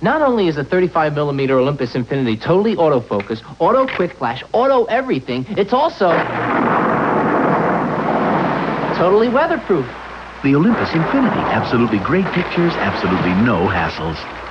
Not only is the 35 millimeter Olympus Infinity totally autofocus, auto quick flash, auto everything, it's also totally weatherproof. The Olympus Infinity. Absolutely great pictures, absolutely no hassles.